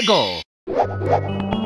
Peggle.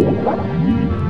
Música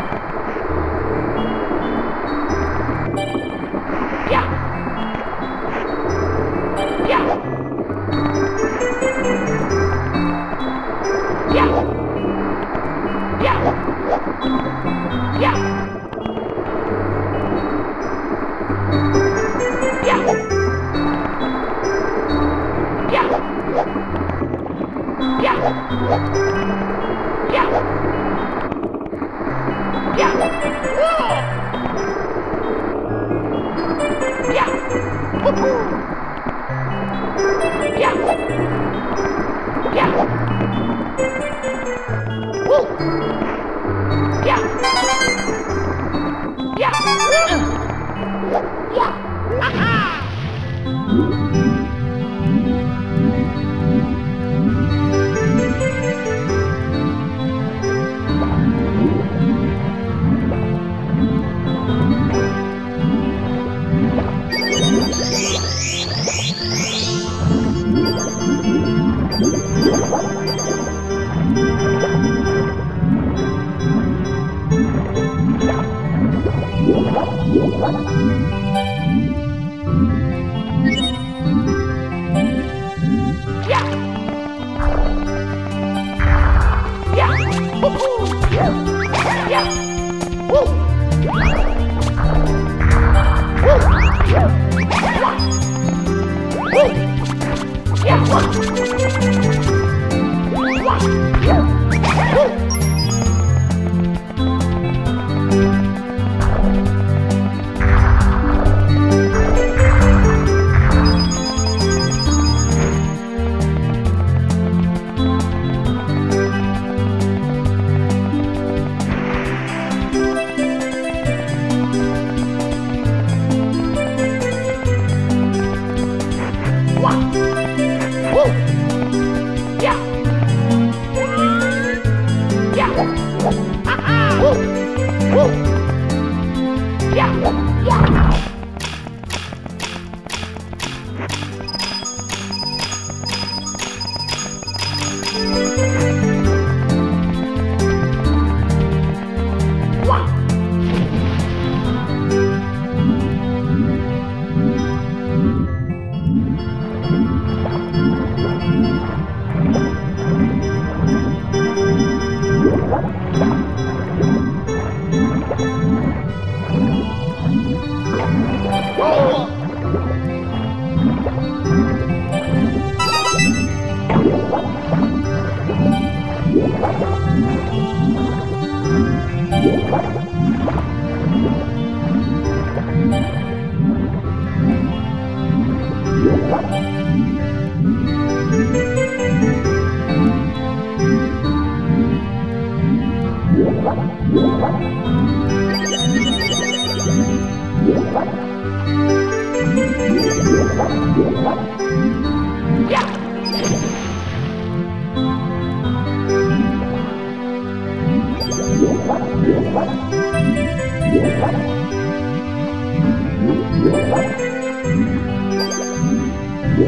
thank you 哇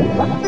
go!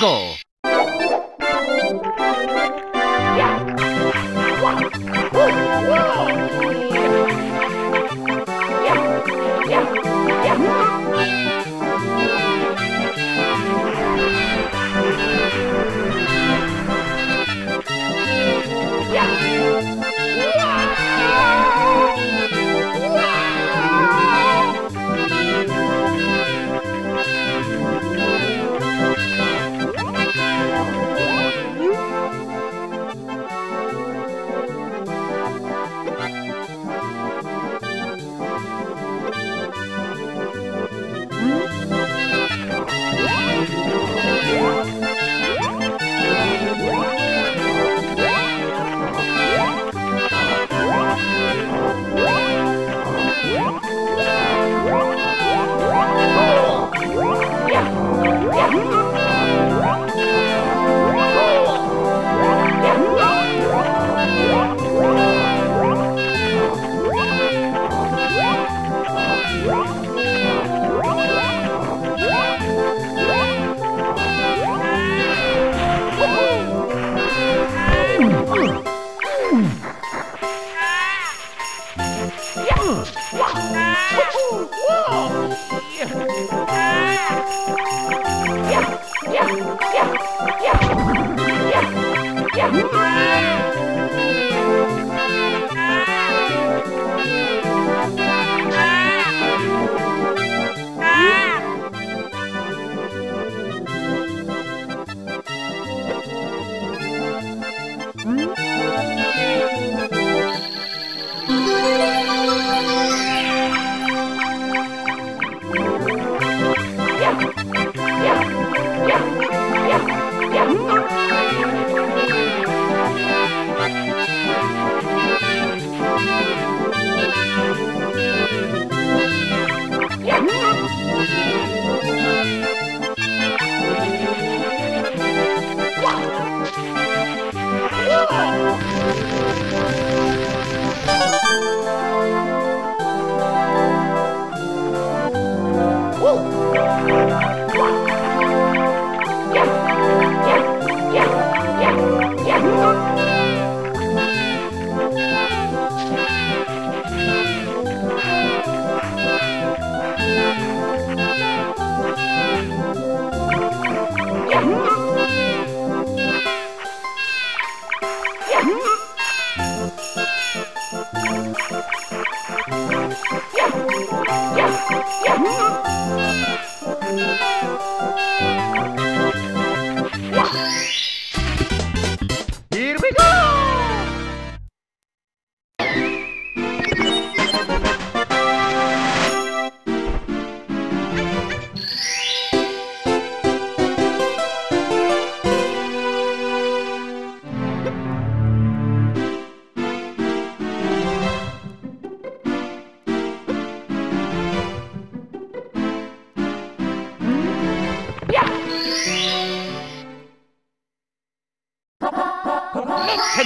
Goal.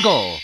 Go.